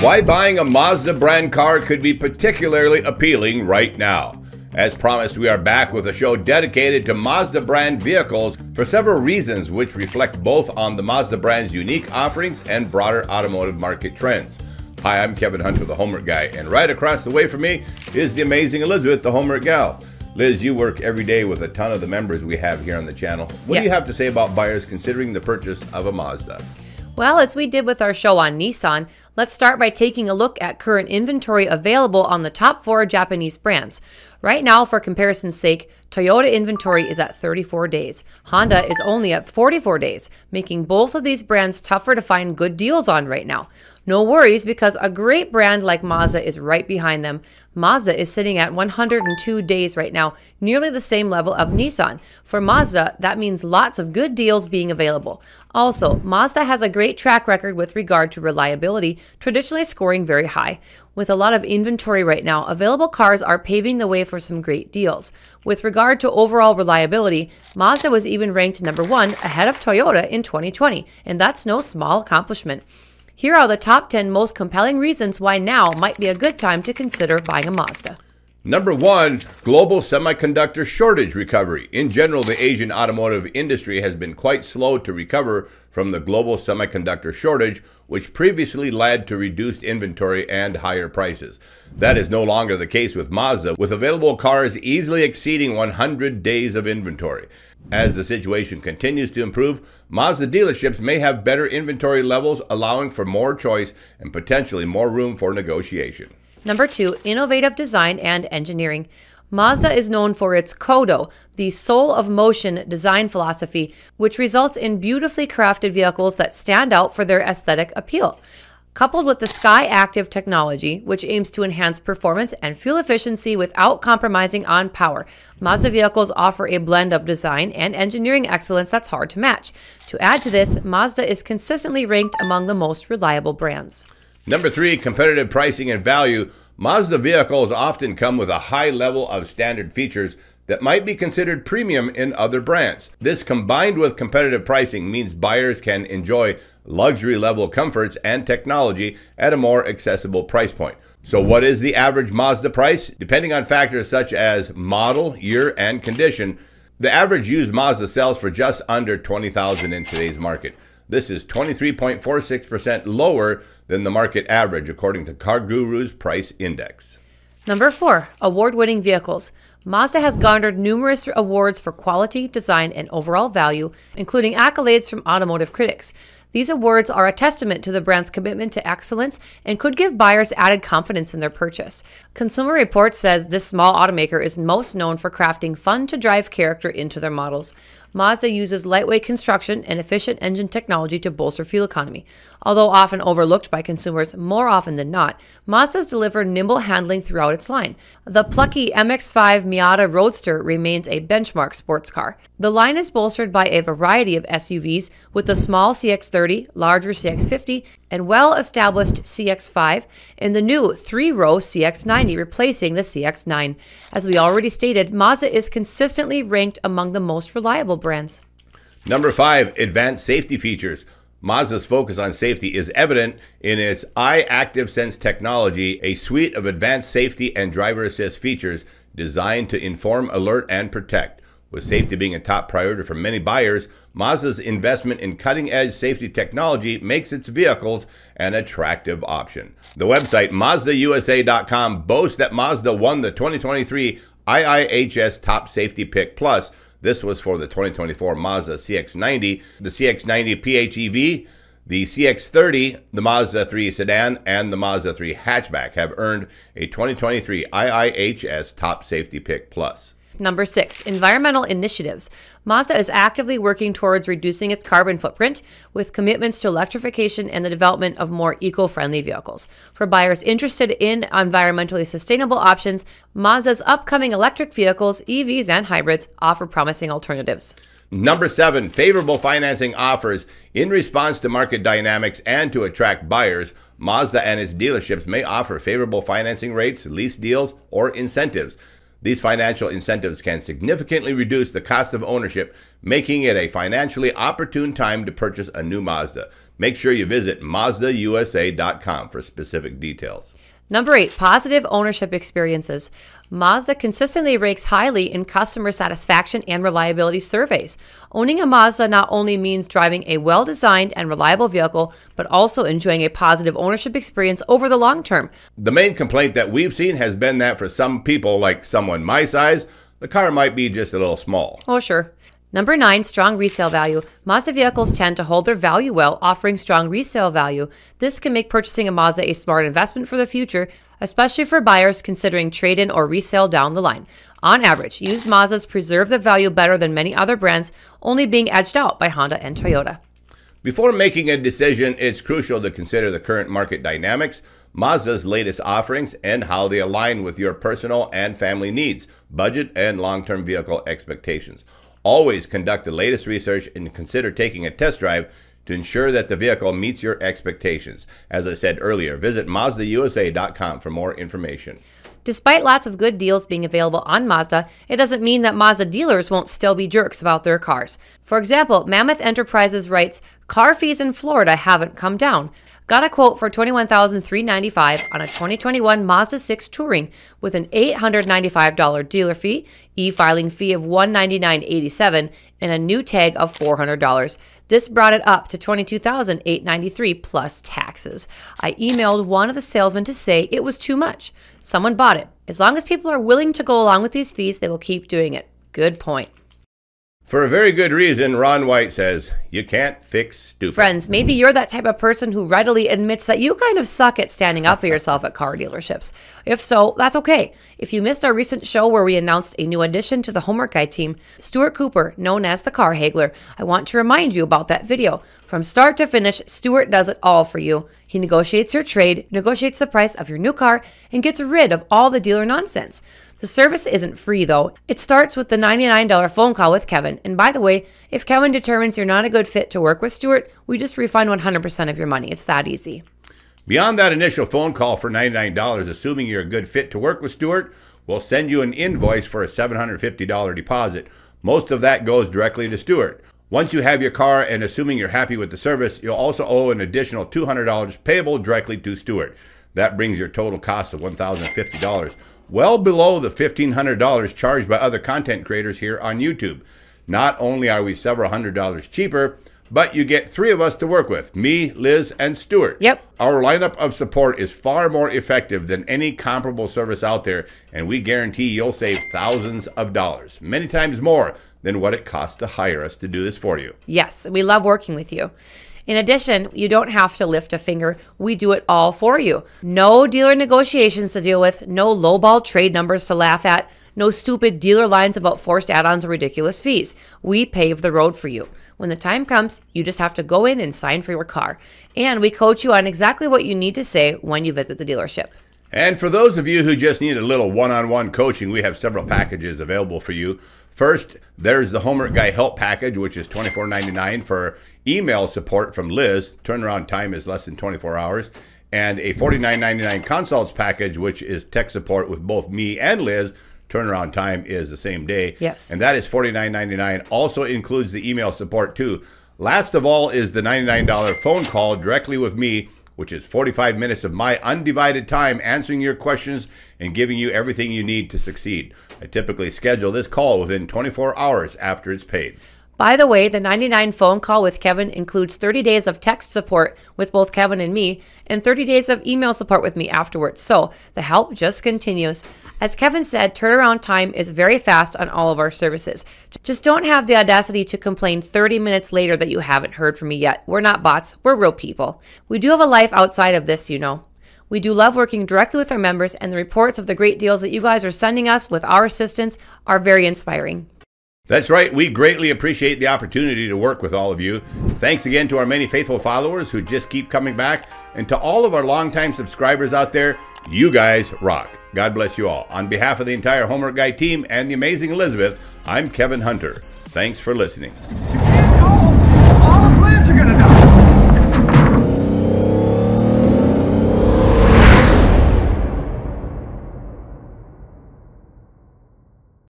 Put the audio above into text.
Why buying a Mazda brand car could be particularly appealing right now. As promised, we are back with a show dedicated to Mazda brand vehicles for several reasons, which reflect both on the Mazda brand's unique offerings and broader automotive market trends. Hi, I'm Kevin Hunter, the Homework Guy, and right across the way from me is the amazing Elizabeth, the Homework Gal. Liz, you work every day with a ton of the members we have here on the channel. What do you have to say about buyers considering the purchase of a Mazda? Well, as we did with our show on Nissan, let's start by taking a look at current inventory available on the top four Japanese brands. Right now, for comparison's sake, Toyota inventory is at 34 days. Honda is only at 44 days, making both of these brands tougher to find good deals on right now. No worries because a great brand like Mazda is right behind them. Mazda is sitting at 102 days right now, nearly the same level of Nissan. For Mazda, that means lots of good deals being available. Also, Mazda has a great track record with regard to reliability, traditionally scoring very high. With a lot of inventory right now, available cars are paving the way for some great deals. With regard to overall reliability, Mazda was even ranked number one ahead of Toyota in 2020, and that's no small accomplishment. Here are the top 10 most compelling reasons why now might be a good time to consider buying a Mazda. Number one, global semiconductor shortage recovery. In general, the Asian automotive industry has been quite slow to recover from the global semiconductor shortage, which previously led to reduced inventory and higher prices. That is no longer the case with Mazda, with available cars easily exceeding 100 days of inventory. As the situation continues to improve, Mazda dealerships may have better inventory levels, allowing for more choice and potentially more room for negotiation. Number two, innovative design and engineering. Mazda is known for its Kodo, the soul of motion design philosophy, which results in beautifully crafted vehicles that stand out for their aesthetic appeal. Coupled with the Skyactiv technology, which aims to enhance performance and fuel efficiency without compromising on power, Mazda vehicles offer a blend of design and engineering excellence that's hard to match. To add to this, Mazda is consistently ranked among the most reliable brands. Number three, competitive pricing and value. Mazda vehicles often come with a high level of standard features that might be considered premium in other brands. This combined with competitive pricing means buyers can enjoy luxury level comforts and technology at a more accessible price point. So, what is the average Mazda price? Depending on factors such as model, year, and condition, the average used Mazda sells for just under 20,000 in today's market. This is 23.46% lower than the market average according to CarGurus price index. Number four, award winning vehicles. Mazda has garnered numerous awards for quality, design, and overall value, including accolades from automotive critics. These awards are a testament to the brand's commitment to excellence and could give buyers added confidence in their purchase. Consumer Reports says this small automaker is most known for crafting fun to drive character into their models. Mazda uses lightweight construction and efficient engine technology to bolster fuel economy. Although often overlooked by consumers, more often than not, Mazdas deliver nimble handling throughout its line. The plucky MX5 Miata Roadster remains a benchmark sports car. The line is bolstered by a variety of SUVs, with the small CX30, larger CX50, and well established CX5, and the new three row CX90 replacing the CX9. As we already stated, Mazda is consistently ranked among the most reliable brands. Number five, advanced safety features. Mazda's focus on safety is evident in its i-Activsense technology, a suite of advanced safety and driver assist features designed to inform, alert, and protect. With safety being a top priority for many buyers, Mazda's investment in cutting edge safety technology makes its vehicles an attractive option. The website MazdaUSA.com boasts that Mazda won the 2023 IIHS Top Safety Pick Plus. This was for the 2024 Mazda CX90, the CX90 PHEV, the CX30, the Mazda 3 sedan, and the Mazda 3 hatchback have earned a 2023 IIHS Top Safety Pick Plus. Number six, environmental initiatives. Mazda is actively working towards reducing its carbon footprint with commitments to electrification and the development of more eco friendly vehicles. For buyers interested in environmentally sustainable options, Mazda's upcoming electric vehicles, EVs, and hybrids offer promising alternatives. Number seven, favorable financing offers. In response to market dynamics and to attract buyers, Mazda and its dealerships may offer favorable financing rates, lease deals, or incentives. These financial incentives can significantly reduce the cost of ownership, making it a financially opportune time to purchase a new Mazda. Make sure you visit MazdaUSA.com for specific details. Number eight, positive ownership experiences. Mazda consistently ranks highly in customer satisfaction and reliability surveys. Owning a Mazda not only means driving a well designed and reliable vehicle, but also enjoying a positive ownership experience over the long term. The main complaint that we've seen has been that for some people, like someone my size, the car might be just a little small. Oh, sure. Number nine, strong resale value. Mazda vehicles tend to hold their value well, offering strong resale value. This can make purchasing a Mazda a smart investment for the future, especially for buyers considering trade in or resale down the line. On average, used Mazdas preserve the value better than many other brands, only being edged out by Honda and Toyota. Before making a decision, it's crucial to consider the current market dynamics, Mazda's latest offerings, and how they align with your personal and family needs, budget, and long term vehicle expectations. Always conduct the latest research and consider taking a test drive to ensure that the vehicle meets your expectations. As I said earlier, visit MazdaUSA.com for more information. Despite lots of good deals being available on Mazda, it doesn't mean that Mazda dealers won't still be jerks about their cars. For example, Mammoth Enterprises writes, Car fees in Florida haven't come down. Got a quote for $21,395 on a 2021 Mazda 6 Touring with an $895 dealer fee, e-filing fee of $199.87, and a new tag of $400. This brought it up to $22,893 plus taxes. I emailed one of the salesmen to say it was too much. Someone bought it. As long as people are willing to go along with these fees, they will keep doing it. Good point. For a very good reason, Ron White says, you can't fix stupid. Friends, maybe you're that type of person who readily admits that you kind of suck at standing up for yourself at car dealerships. If so, that's okay. If you missed our recent show where we announced a new addition to the Homework Guy team, Stuart Cooper, known as the Car Haggler, I want to remind you about that video. From start to finish, Stuart does it all for you. He negotiates your trade, negotiates the price of your new car, and gets rid of all the dealer nonsense. The service isn't free though. It starts with the $99 phone call with Kevin. And by the way, if Kevin determines you're not a good fit to work with Stuart, we just refund 100% of your money. It's that easy. Beyond that initial phone call for $99, assuming you're a good fit to work with Stuart, we'll send you an invoice for a $750 deposit. Most of that goes directly to Stuart. Once you have your car and assuming you're happy with the service, you'll also owe an additional $200 payable directly to Stuart. That brings your total cost of $1,050 well below the $1,500 charged by other content creators here on YouTube. Not only are we several hundred dollars cheaper, but you get three of us to work with me, Liz, and Stuart. Yep. Our lineup of support is far more effective than any comparable service out there, and we guarantee you'll save thousands of dollars, many times more than what it costs to hire us to do this for you. Yes, we love working with you. In addition, you don't have to lift a finger. We do it all for you. No dealer negotiations to deal with, no lowball trade numbers to laugh at, no stupid dealer lines about forced add ons or ridiculous fees. We pave the road for you. When the time comes, you just have to go in and sign for your car. And we coach you on exactly what you need to say when you visit the dealership. And for those of you who just need a little one on one coaching, we have several packages available for you. First, there's the Homework Guy Help Package, which is $24.99 for email support from Liz. Turnaround time is less than 24 hours. And a $49.99 consults package, which is tech support with both me and Liz. Turnaround time is the same day. Yes. And that is $49.99. Also includes the email support, too. Last of all is the $99 phone call directly with me, which is 45 minutes of my undivided time answering your questions and giving you everything you need to succeed. I typically schedule this call within 24 hours after it's paid. By the way, the 99 phone call with Kevin includes 30 days of text support with both Kevin and me, and 30 days of email support with me afterwards. So the help just continues. As Kevin said, turnaround time is very fast on all of our services. Just don't have the audacity to complain 30 minutes later that you haven't heard from me yet. We're not bots, we're real people. We do have a life outside of this, you know. We do love working directly with our members, and the reports of the great deals that you guys are sending us with our assistance are very inspiring. That's right. We greatly appreciate the opportunity to work with all of you. Thanks again to our many faithful followers who just keep coming back. And to all of our longtime subscribers out there, you guys rock. God bless you all. On behalf of the entire Homework Guy team and the amazing Elizabeth, I'm Kevin Hunter. Thanks for listening.